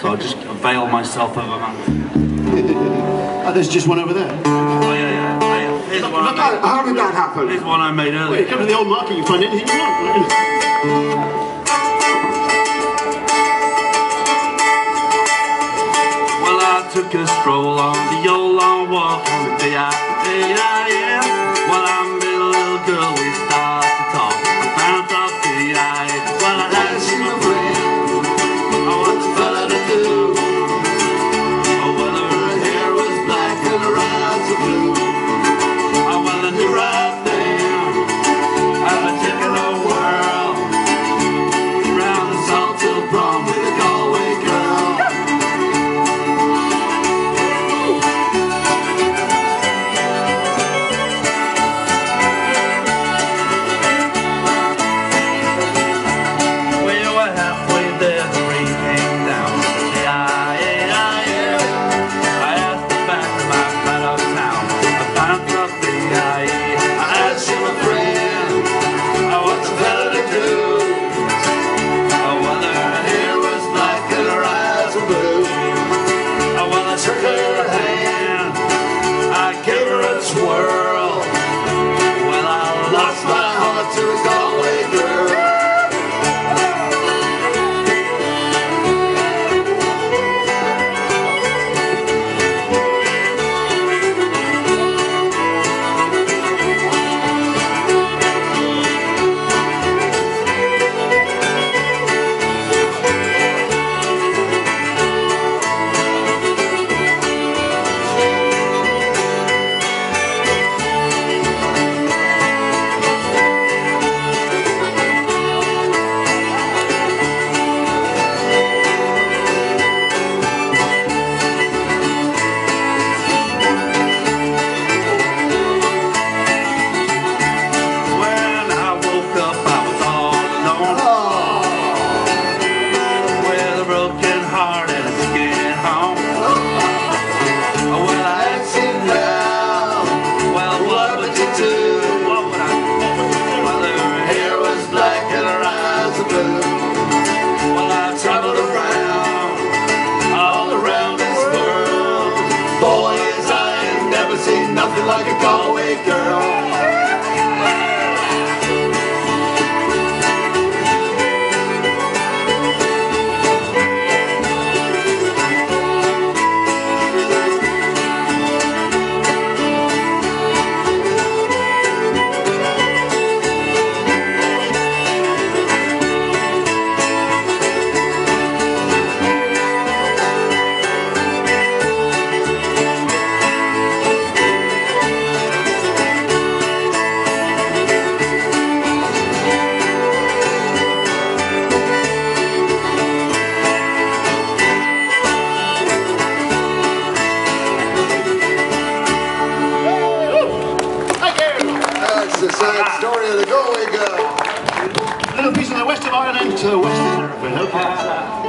So I'll just veil myself over man. Oh, there's just one over there. Oh, yeah, yeah. Oh, yeah. Here's one I Look, made. how did that happen? Here's one I made Well, earlier. you come to the old market, you find anything you want. Well, I took a stroll on the old long walk on the day I, day I am. While I met a little girl, we started Boys, I ain't never seen nothing like a Galway girl. Of the Galway girl. A little piece of the west of Ireland uh, to the west of Ireland.